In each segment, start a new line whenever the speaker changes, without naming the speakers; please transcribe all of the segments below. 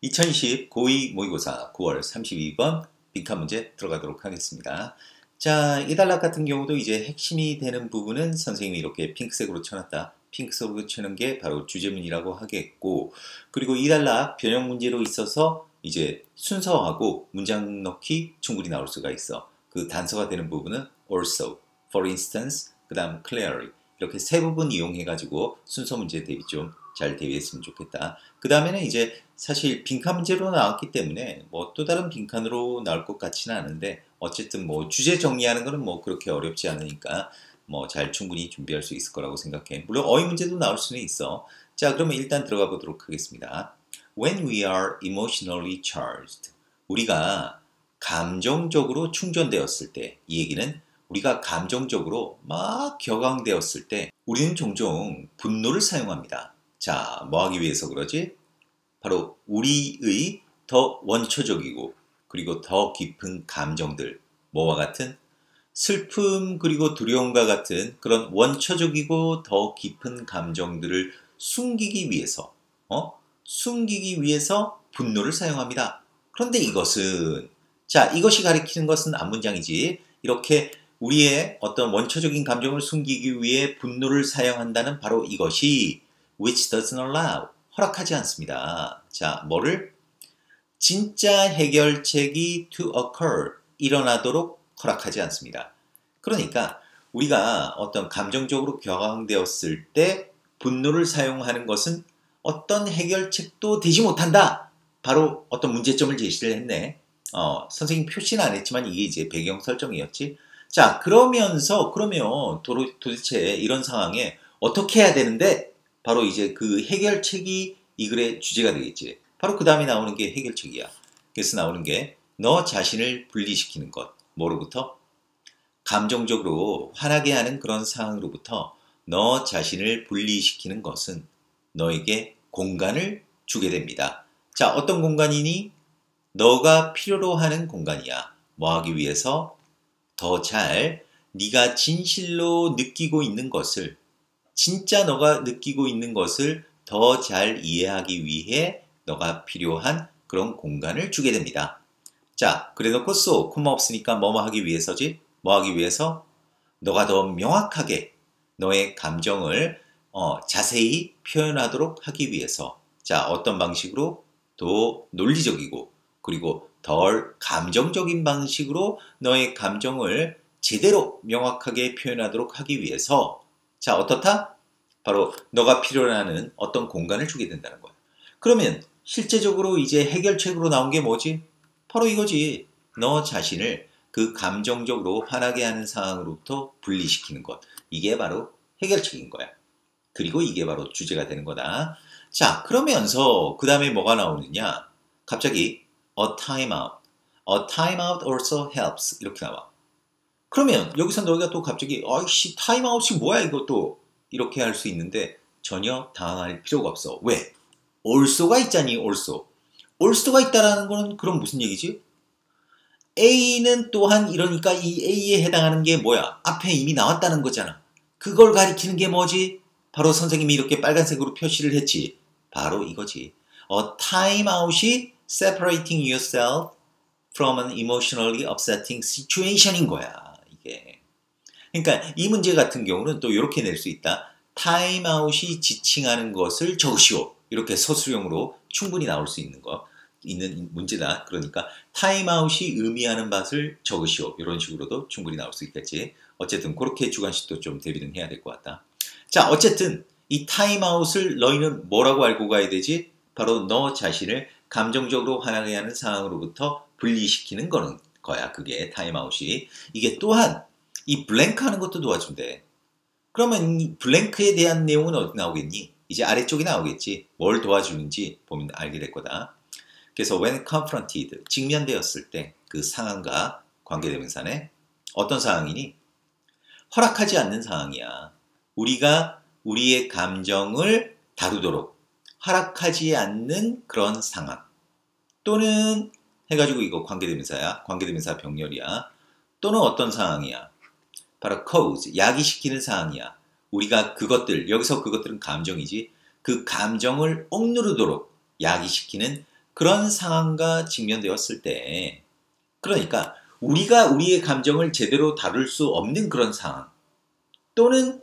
2020 고2 모의고사 9월 32번 빈칸 문제 들어가도록 하겠습니다. 자, 이 단락 같은 경우도 이제 핵심이 되는 부분은 선생님이 이렇게 핑크색으로 쳐놨다. 핑크색으로 치는 게 바로 주제문이라고 하겠고, 그리고 이 단락 변형 문제로 있어서 이제 순서하고 문장 넣기 충분히 나올 수가 있어. 그 단서가 되는 부분은 also, for instance, 그 다음 clearly 이렇게 세 부분 이용해 가지고 순서 문제 대비 좀 잘 대비했으면 좋겠다. 그 다음에는 이제 사실 빈칸 문제로 나왔기 때문에 뭐 또 다른 빈칸으로 나올 것 같지는 않은데 어쨌든 뭐 주제 정리하는 거는 뭐 그렇게 어렵지 않으니까 뭐 잘 충분히 준비할 수 있을 거라고 생각해. 물론 어휘 문제도 나올 수는 있어. 자, 그러면 일단 들어가 보도록 하겠습니다. When we are emotionally charged. 우리가 감정적으로 충전되었을 때, 이 얘기는 우리가 감정적으로 막 격앙되었을 때 우리는 종종 분노를 사용합니다. 자, 뭐 하기 위해서 그러지? 바로 우리의 더 원초적이고 그리고 더 깊은 감정들, 뭐와 같은 슬픔 그리고 두려움과 같은 그런 원초적이고 더 깊은 감정들을 숨기기 위해서, 어? 숨기기 위해서 분노를 사용합니다. 그런데 이것은, 자, 이것이 가리키는 것은 앞문장이지. 이렇게 우리의 어떤 원초적인 감정을 숨기기 위해 분노를 사용한다는 바로 이것이 which doesn't allow 허락하지 않습니다. 자, 뭐를 진짜 해결책이 to occur 일어나도록 허락하지 않습니다. 그러니까 우리가 어떤 감정적으로 격앙되었을 때 분노를 사용하는 것은 어떤 해결책도 되지 못한다. 바로 어떤 문제점을 제시를 했네. 어, 선생님 표시는 안 했지만 이게 이제 배경 설정이었지. 자, 그러면서 그러면 도, 도대체 이런 상황에 어떻게 해야 되는데 바로 이제 그 해결책이 이 글의 주제가 되겠지. 바로 그 다음에 나오는 게 해결책이야. 그래서 나오는 게 너 자신을 분리시키는 것. 뭐로부터? 감정적으로 화나게 하는 그런 상황으로부터 너 자신을 분리시키는 것은 너에게 공간을 주게 됩니다. 자, 어떤 공간이니? 너가 필요로 하는 공간이야. 뭐 하기 위해서? 더 잘 네가 진실로 느끼고 있는 것을 진짜 너가 느끼고 있는 것을 더 잘 이해하기 위해 너가 필요한 그런 공간을 주게 됩니다. 자, 그래 놓고 쏘, 콤마 없으니까 뭐뭐 하기 위해서지? 뭐 하기 위해서? 너가 더 명확하게 너의 감정을 어, 자세히 표현하도록 하기 위해서. 자, 어떤 방식으로? 더 논리적이고, 그리고 덜 감정적인 방식으로 너의 감정을 제대로 명확하게 표현하도록 하기 위해서 자, 어떻다? 바로 너가 필요로 하는 어떤 공간을 주게 된다는 거야. 그러면 실제적으로 이제 해결책으로 나온 게 뭐지? 바로 이거지. 너 자신을 그 감정적으로 화나게 하는 상황으로부터 분리시키는 것. 이게 바로 해결책인 거야. 그리고 이게 바로 주제가 되는 거다. 자, 그러면서 그 다음에 뭐가 나오느냐? 갑자기 a time out. a time out also helps. 이렇게 나와. 그러면 여기서 너희가 또 갑자기 아이씨 타임아웃이 뭐야 이것도 이렇게 할 수 있는데 전혀 당황할 필요가 없어. 왜? also가 있잖니 also. also가 있다라는 거는 그럼 무슨 얘기지? 얘는 또한 이러니까 이 얘에 해당하는 게 뭐야? 앞에 이미 나왔다는 거잖아. 그걸 가리키는 게 뭐지? 바로 선생님이 이렇게 빨간색으로 표시를 했지. 바로 이거지. A time out이 separating yourself from an emotionally upsetting situation인 거야. 이게. 그러니까 이 문제 같은 경우는 또 이렇게 낼 수 있다. 타임아웃이 지칭하는 것을 적으시오. 이렇게 서술형으로 충분히 나올 수 있는 거. 있는 문제다. 그러니까 타임아웃이 의미하는 것을 적으시오. 이런 식으로도 충분히 나올 수 있겠지. 어쨌든 그렇게 주관식도 좀 대비는 해야 될 것 같다. 자, 어쨌든 이 타임아웃을 너희는 뭐라고 알고 가야 되지? 바로 너 자신을 감정적으로 화나게 하는 상황으로부터 분리시키는 거는 거야. 그게 타임아웃이. 이게 또한 이 blank 하는 것도 도와준대. 그러면 이 blank에 대한 내용은 어디 나오겠니? 이제 아래쪽이 나오겠지. 뭘 도와주는지 보면 알게 될 거다. 그래서 when confronted, 직면되었을 때 그 상황과 관계대명사네. 어떤 상황이니? 허락하지 않는 상황이야. 우리가 우리의 감정을 다루도록 허락하지 않는 그런 상황. 또는 해가지고 이거 관계대명사야. 관계대명사 병렬이야. 또는 어떤 상황이야. 바로 cause, 야기시키는 상황이야. 우리가 그것들, 여기서 그것들은 감정이지. 그 감정을 억누르도록 야기시키는 그런 상황과 직면되었을 때 그러니까 우리가 우리의 감정을 제대로 다룰 수 없는 그런 상황 또는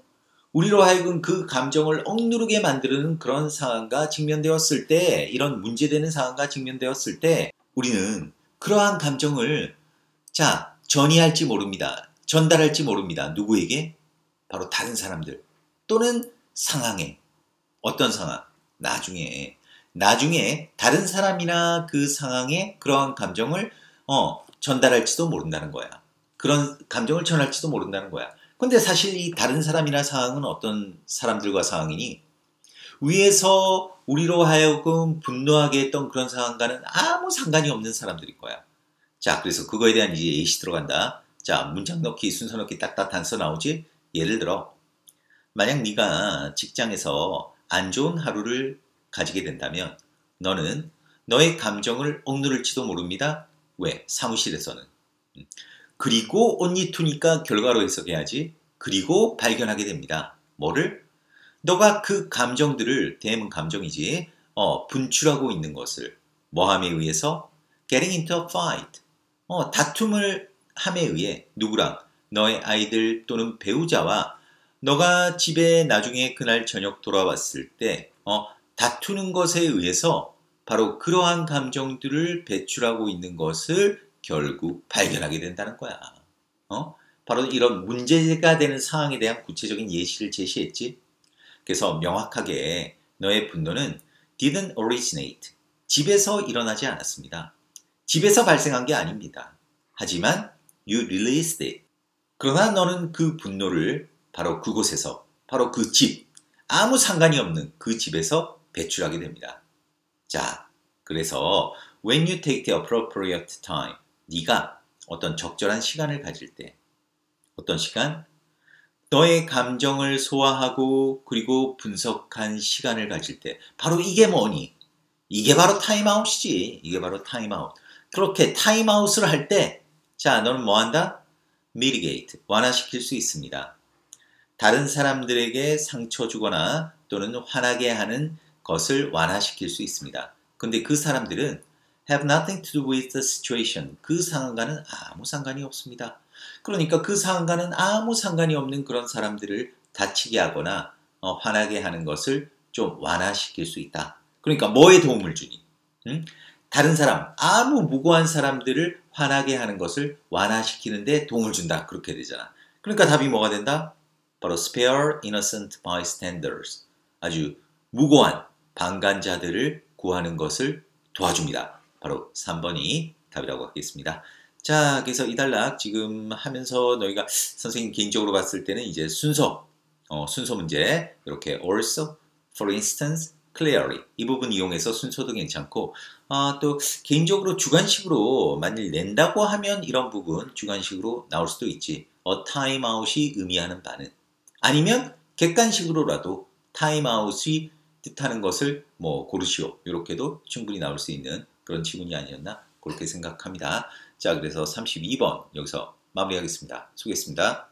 우리로 하여금 그 감정을 억누르게 만드는 그런 상황과 직면되었을 때 이런 문제되는 상황과 직면되었을 때 우리는 그러한 감정을 자 전이할지 모릅니다. 전달할지 모릅니다. 누구에게? 바로 다른 사람들 또는 상황에 어떤 상황? 나중에 나중에 다른 사람이나 그 상황에 그러한 감정을 어, 전달할지도 모른다는 거야. 그런 감정을 전할지도 모른다는 거야. 근데 사실 이 다른 사람이나 상황은 어떤 사람들과 상황이니 위에서 우리로 하여금 분노하게 했던 그런 상황과는 아무 상관이 없는 사람들일 거야. 자, 그래서 그거에 대한 이제 예시 들어간다. 자, 문장 넣기, 순서 넣기 딱딱 단서 나오지? 예를 들어, 만약 네가 직장에서 안 좋은 하루를 가지게 된다면 너는 너의 감정을 억누를지도 모릅니다. 왜? 사무실에서는. 음. 그리고 only to니까 결과로 해석해야지. 그리고 발견하게 됩니다. 뭐를? 너가 그 감정들을 대문 감정이지 어, 분출하고 있는 것을 뭐함에 의해서 getting into a fight 어, 다툼을 함에 의해 누구랑 너의 아이들 또는 배우자와 너가 집에 나중에 그날 저녁 돌아왔을 때 어, 다투는 것에 의해서 바로 그러한 감정들을 배출하고 있는 것을 결국 발견하게 된다는 거야. 어? 바로 이런 문제가 되는 상황에 대한 구체적인 예시를 제시했지. 그래서 명확하게 너의 분노는 didn't originate. 집에서 일어나지 않았습니다. 집에서 발생한 게 아닙니다. 하지만 you released it. 그러나 너는 그 분노를 바로 그곳에서, 바로 그 집, 아무 상관이 없는 그 집에서 배출하게 됩니다. 자, 그래서 when you take the appropriate time, 네가 어떤 적절한 시간을 가질 때, 어떤 시간? 너의 감정을 소화하고 그리고 분석한 시간을 가질 때, 바로 이게 뭐니? 이게 바로 타임아웃이지. 이게 바로 타임아웃. 그렇게 타임아웃을 할 때, 자, 너는 뭐 한다? mitigate, 완화시킬 수 있습니다. 다른 사람들에게 상처 주거나 또는 화나게 하는 것을 완화시킬 수 있습니다. 근데 그 사람들은 have nothing to do with the situation. 그 상황과는 아무 상관이 없습니다. 그러니까 그 상황과는 아무 상관이 없는 그런 사람들을 다치게 하거나 어, 화나게 하는 것을 좀 완화시킬 수 있다. 그러니까 뭐에 도움을 주니? 응? 다른 사람, 아무 무고한 사람들을 화나게 하는 것을 완화시키는데 도움을 준다. 그렇게 되잖아. 그러니까 답이 뭐가 된다? 바로 spare innocent bystanders. 아주 무고한 방관자들을 구하는 것을 도와줍니다. 바로 3번이 답이라고 하겠습니다. 자, 그래서 이 단락 지금 하면서 너희가 선생님 개인적으로 봤을 때는 이제 순서, 어, 순서 문제 이렇게 also, for instance, clearly 이 부분 이용해서 순서도 괜찮고 아, 또 개인적으로 주관식으로 만일 낸다고 하면 이런 부분 주관식으로 나올 수도 있지. 어 타임아웃이 의미하는 바는 아니면 객관식으로라도 타임아웃이 뜻하는 것을 뭐 고르시오. 이렇게도 충분히 나올 수 있는 그런 지문이 아니었나 그렇게 생각합니다. 자, 그래서 32번 여기서 마무리하겠습니다. 수고했습니다.